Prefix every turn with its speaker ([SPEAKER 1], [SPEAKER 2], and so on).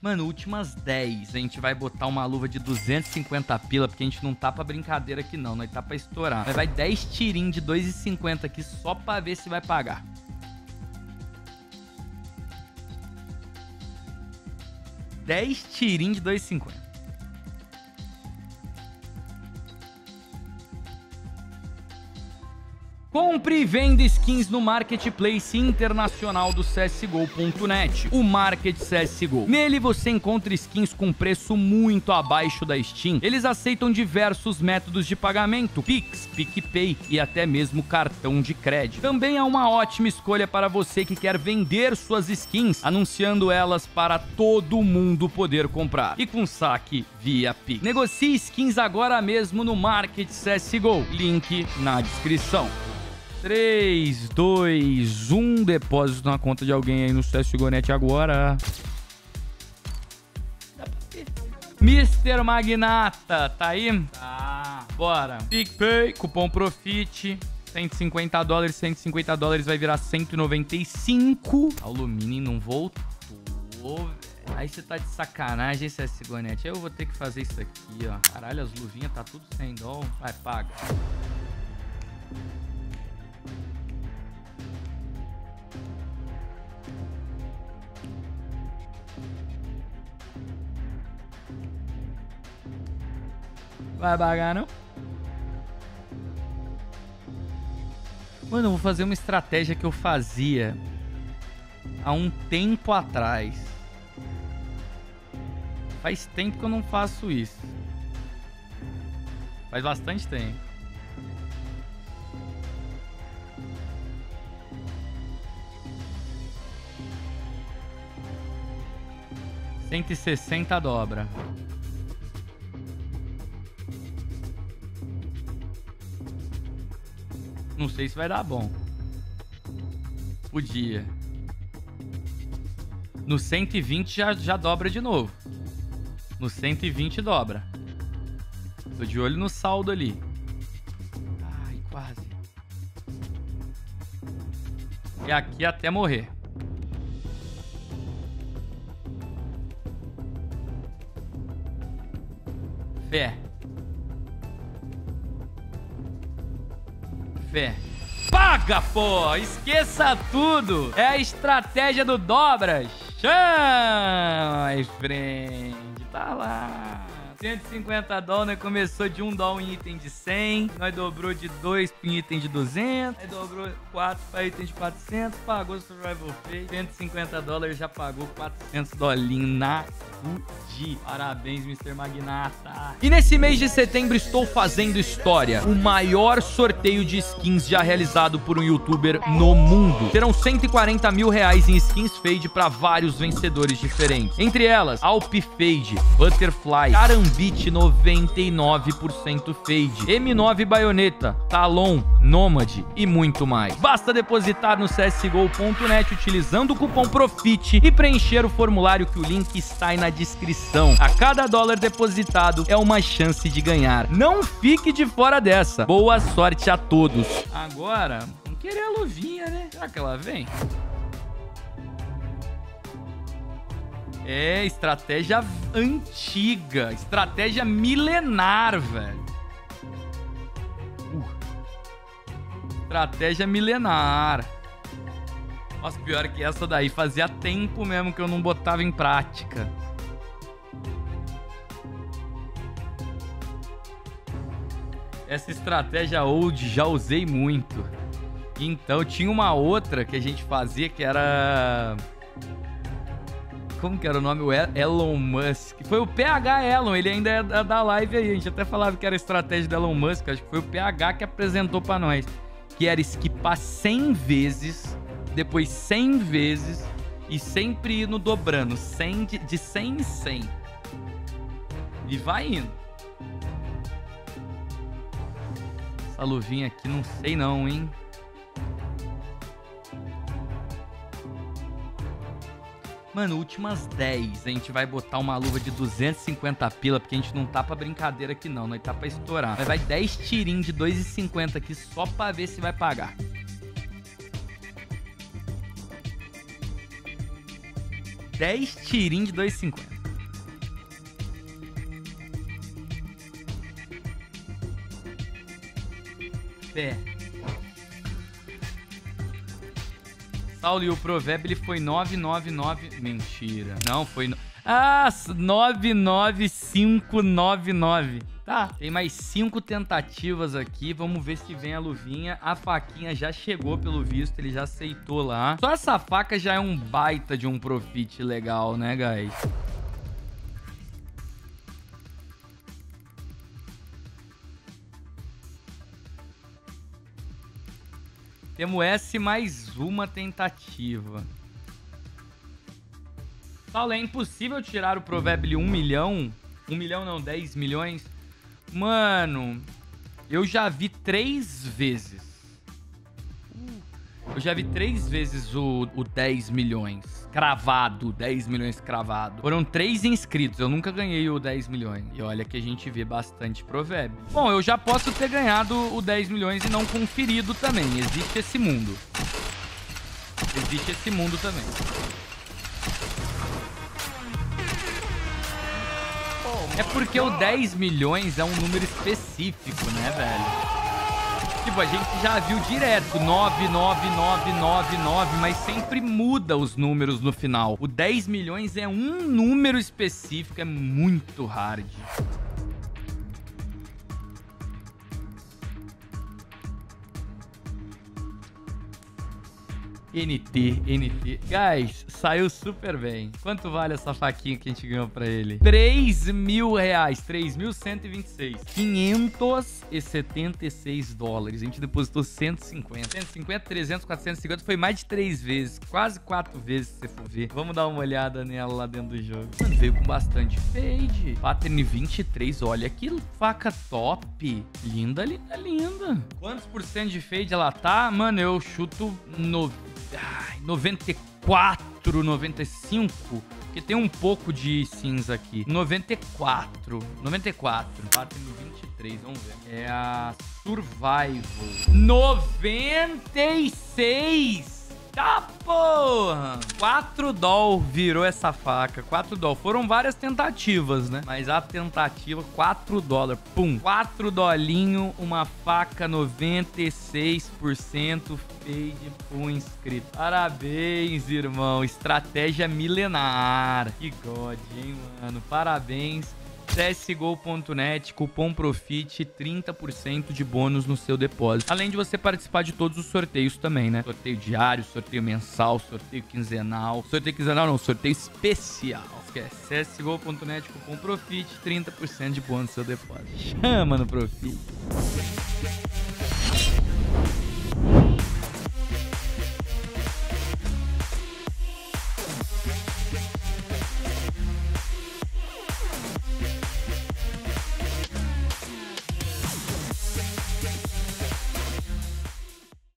[SPEAKER 1] Mano, últimas 10. A gente vai botar uma luva de 250 pila, porque a gente não tá pra brincadeira aqui não, nós tá pra estourar. Mas vai 10 tirinhos de 2,50 aqui só pra ver se vai pagar. Dez tirinhos de 2,50. Compre e venda skins no Marketplace Internacional do CSGO.net, o Market CSGO. Nele você encontra skins com preço muito abaixo da Steam. Eles aceitam diversos métodos de pagamento, Pix, PicPay e até mesmo cartão de crédito. Também é uma ótima escolha para você que quer vender suas skins, anunciando elas para todo mundo poder comprar. E com saque via Pix. Negocie skins agora mesmo no Market CSGO. Link na descrição. 3, 2, 1. Depósito na conta de alguém aí no CSGONet agora. Mr. Magnata, tá aí? Tá. Bora. PicPay, cupom Profit. 150 dólares, 150 dólares vai virar 195. Alumínio não voltou. Aí você tá de sacanagem, CSGONet. Aí eu vou ter que fazer isso aqui, ó. Caralho, as luvinhas tá tudo sem dó. Vai, paga. Vai pagar, não? Mano, eu vou fazer uma estratégia que eu fazia há um tempo atrás. Faz tempo que eu não faço isso. Faz bastante tempo. Cento e sessenta dobra. Não sei se vai dar bom. Podia. No 120 já, já dobra de novo. No 120 dobra. Tô de olho no saldo ali. Ai, quase. E aqui até morrer. Fé. Fé. Paga, pô! Esqueça tudo! É a estratégia do Dobras! Chama, frente! Tá lá! 150 dólares, começou de 1 dólar em item de 100, nós dobrou de 2 em item de 200, aí dobrou 4 para item de 400, pagou Survival Phase, 150 dólares, já pagou 400 dolinhos na Fuji. Parabéns, Mr. Magnata. E nesse mês de setembro estou fazendo história, o maior sorteio de skins já realizado por um youtuber no mundo. Terão 140 mil reais em skins Fade para vários vencedores diferentes. Entre elas, Alp Fade, Butterfly, Caramba Gambit 99% Fade, M9 Baioneta, Talon, Nômade e muito mais. Basta depositar no csgo.net utilizando o cupom PROFIT e preencher o formulário que o link está aí na descrição. A cada dólar depositado é uma chance de ganhar. Não fique de fora dessa. Boa sorte a todos. Agora, querer a luvinha, né? Será que ela vem? É, estratégia antiga. Estratégia milenar, velho. Uh. Estratégia milenar. Nossa, pior que essa daí. Fazia tempo mesmo que eu não botava em prática. Essa estratégia old já usei muito. Então tinha uma outra que a gente fazia que era como que era o nome? O Elon Musk. Foi o PH Elon, ele ainda é da live aí. A gente até falava que era estratégia do Elon Musk. Acho que foi o PH que apresentou para nós. Que era esquipar 100 vezes, depois 100 vezes e sempre indo dobrando. 100 de, de 100 em 100. E vai indo. Essa luvinha aqui não sei não, hein? Mano, últimas 10. A gente vai botar uma luva de 250 pila, porque a gente não tá pra brincadeira aqui não, nós tá pra estourar. Mas vai 10 tirinhos de 2,50 aqui só pra ver se vai pagar. 10 tirinhos de 2,50. Pé. Saulo e o provérbio ele foi 999. Mentira. Não, foi. No... Ah, 99599. Tá, tem mais cinco tentativas aqui. Vamos ver se vem a luvinha. A faquinha já chegou, pelo visto. Ele já aceitou lá. Só essa faca já é um baita de um profit legal, né, guys? Temos S mais uma tentativa. Paulo, é impossível tirar o provérbio 1 milhão? 1 milhão não, 10 milhões? Mano, eu já vi três vezes. Eu já vi três vezes o, o 10 milhões cravado, 10 milhões cravado. Foram três inscritos, eu nunca ganhei o 10 milhões. E olha que a gente vê bastante provérbio. Bom, eu já posso ter ganhado o 10 milhões e não conferido também. Existe esse mundo. Existe esse mundo também. É porque o 10 milhões é um número específico, né, velho? Tipo, a gente já viu direto 99999, mas sempre muda os números no final. O 10 milhões é um número específico, é muito hard. NT, NT. Guys, saiu super bem. Quanto vale essa faquinha que a gente ganhou pra ele? 3 mil reais. 3.126. 576 dólares. A gente depositou 150. 150, 300, 450. Foi mais de 3 vezes. Quase 4 vezes, se você for ver. Vamos dar uma olhada nela lá dentro do jogo. Mano, veio com bastante fade. Pattern 23. Olha que faca top. Linda, linda, linda. Quantos por cento de fade ela tá? Mano, eu chuto no ai, 94, 95. Porque tem um pouco de cinza aqui. 94. 94. Pattern 23, vamos ver. É a Survival. 96! Tá, porra! 4 doll virou essa faca. 4 doll. Foram várias tentativas, né? Mas a tentativa, 4 dólares. Pum! 4 dolinho, uma faca 96% fade por inscrito. Parabéns, irmão. Estratégia milenar. Que god, hein, mano? Parabéns csgo.net, cupom PROFIT, 30% de bônus no seu depósito. Além de você participar de todos os sorteios também, né? Sorteio diário, sorteio mensal, sorteio quinzenal. Sorteio quinzenal não, sorteio especial. Esquece, csgo.net, cupom PROFIT, 30% de bônus no seu depósito. Chama no PROFIT.